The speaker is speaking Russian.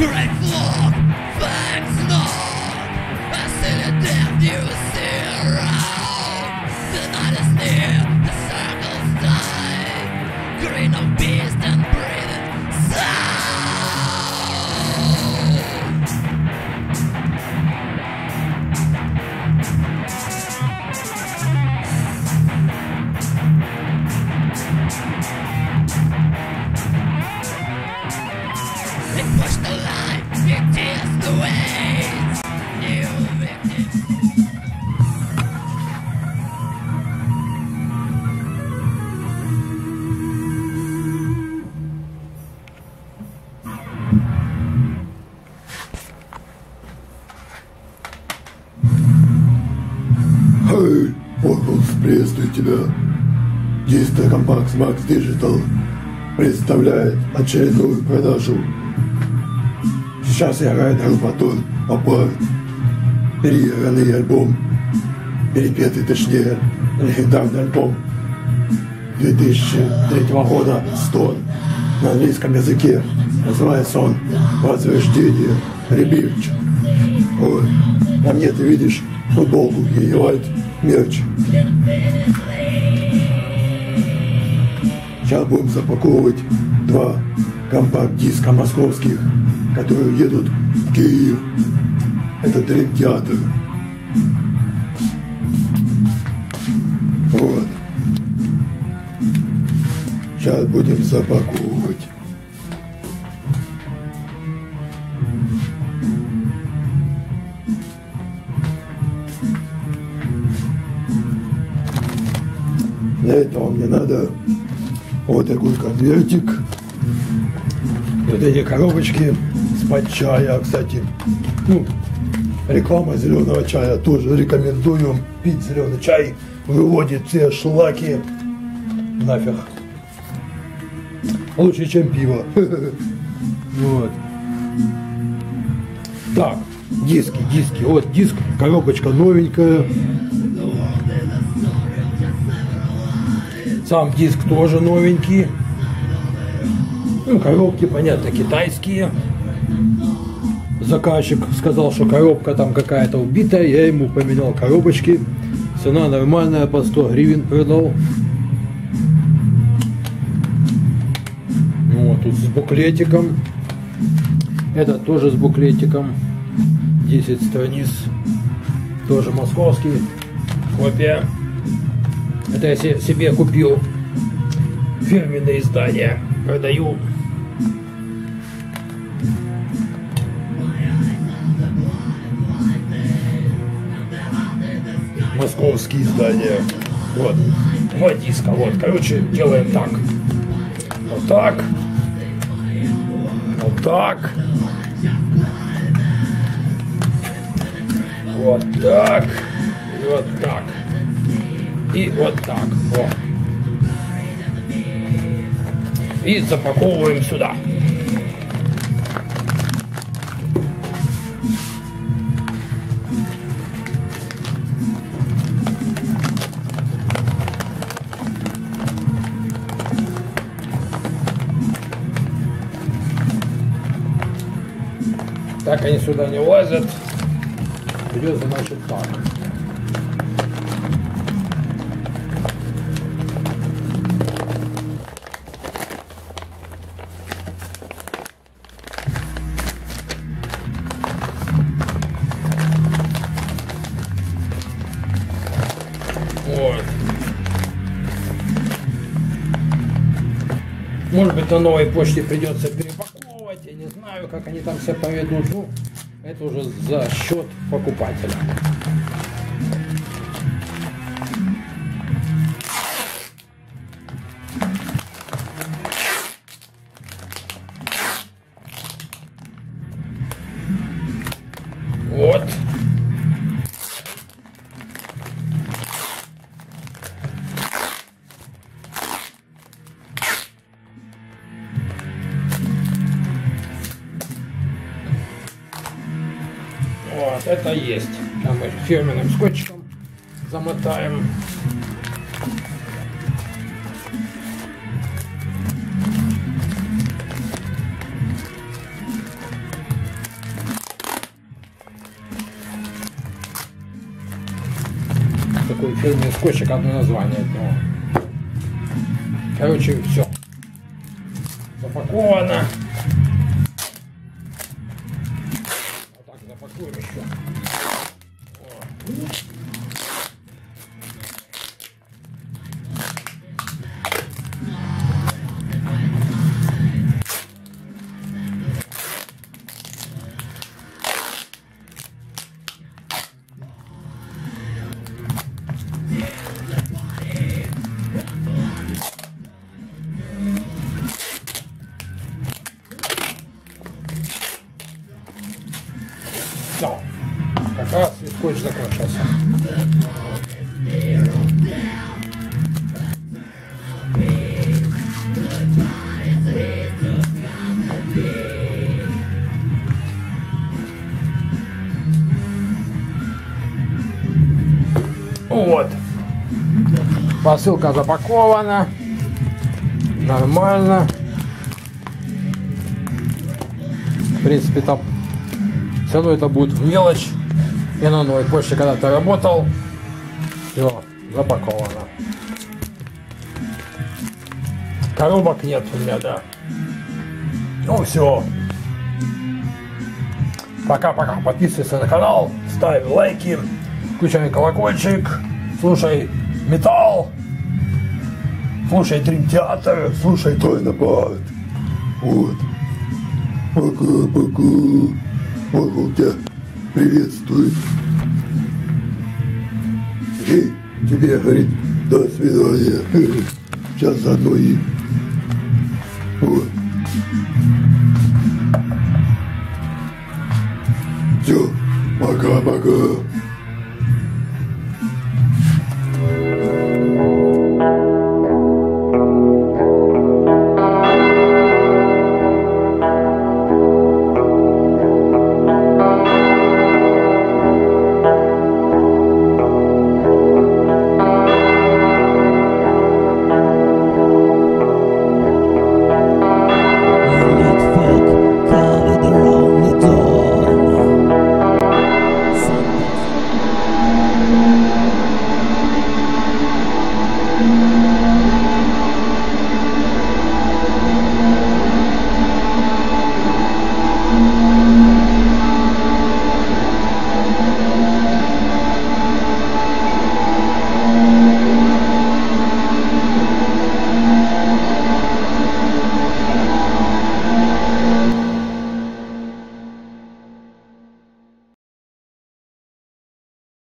Great Fog! thanks not. I see the damn nearest here. Приветствую тебя. Дистер Компакс Макс Digital представляет очередную продажу. Сейчас играет группа Тур Апорт. Переигранный альбом, перепетый, точнее, легендарный альбом 2003 года «Стон» на английском языке. Называется он «Возвращение Ребирч». Вот. На мне ты видишь футболку White мерч. Сейчас будем запаковывать два компакт-диска московских, которые едут в Киев. Это Дрим-театр. Вот. Сейчас будем запаковывать. Для этого мне надо вот такой конвертик. Вот эти коробочки с-под чая, кстати. Ну, реклама зеленого чая тоже рекомендую пить зеленый чай. Выводит все шлаки нафиг. Лучше, чем пиво. Вот. Так, диски, диски. Вот диск, коробочка новенькая. Сам диск тоже новенький. Ну, коробки, понятно, китайские. Заказчик сказал, что коробка там какая-то убитая. Я ему поменял коробочки. Цена нормальная, по 100 гривен продал. Ну, вот тут с буклетиком. Это тоже с буклетиком. 10 страниц. Тоже московский. Копия. Это я себе купил фирменное издание. Продаю. Московские издания. Вот. Два диска. Вот. Короче, делаем так. Вот так. Вот так. Вот так. Вот так. И вот так. Вот. И запаковываем сюда. Так они сюда не влазят. Придется, значит, так. Может быть, на новой почте придется перепаковывать. Я не знаю, как они там все поведут. Ну, это уже за счет покупателя. Вот, это есть. Там мы фирменным скотчем замотаем. Такой фирменный скотчик, одно название от него. Короче, все. Запаковано. снял. Как раз и скотч закончился. Вот. Посылка запакована. Нормально. В принципе, там все равно это будет мелочь. Я на новой почте когда-то работал. Все, запаковано. Коробок нет у меня, да. Ну все. Пока-пока. Подписывайся на канал, ставь лайки, включай колокольчик, слушай металл, слушай Дрим Театр, слушай Парт. Вот. Пока-пока. Волков тебя приветствует. И тебе говорит, до свидания. Сейчас заодно и...